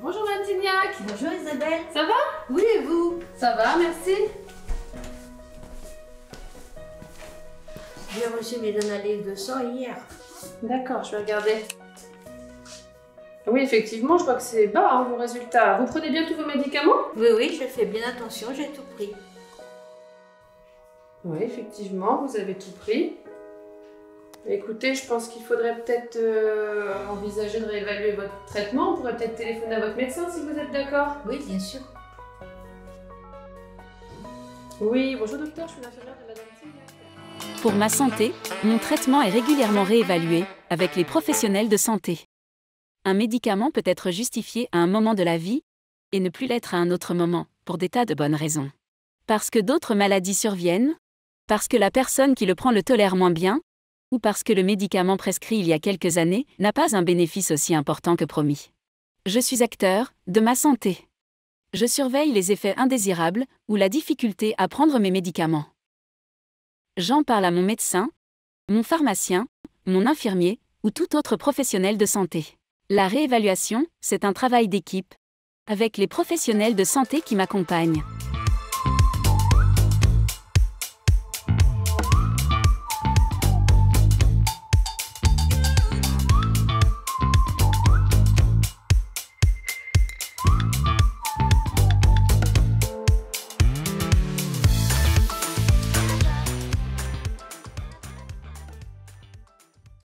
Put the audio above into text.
Bonjour Mme Tignac Bonjour Isabelle. Ça va? Oui et vous? Ça va, merci. J'ai reçu mes analyses de sang hier. D'accord, je vais regarder. Oui, effectivement, je vois que c'est bas hein, vos résultats. Vous prenez bien tous vos médicaments? Oui, oui, je fais bien attention, j'ai tout pris. Oui, effectivement, vous avez tout pris. Écoutez, je pense qu'il faudrait peut-être euh, envisager de réévaluer votre traitement. On pourrait peut-être téléphoner à votre médecin si vous êtes d'accord. Oui, bien sûr. Oui, bonjour docteur, je suis l'infirmière de Madame. Pour ma santé, mon traitement est régulièrement réévalué avec les professionnels de santé. Un médicament peut être justifié à un moment de la vie et ne plus l'être à un autre moment, pour des tas de bonnes raisons. Parce que d'autres maladies surviennent, parce que la personne qui le prend le tolère moins bien, ou parce que le médicament prescrit il y a quelques années n'a pas un bénéfice aussi important que promis. Je suis acteur de ma santé. Je surveille les effets indésirables ou la difficulté à prendre mes médicaments. J'en parle à mon médecin, mon pharmacien, mon infirmier ou tout autre professionnel de santé. La réévaluation, c'est un travail d'équipe, avec les professionnels de santé qui m'accompagnent.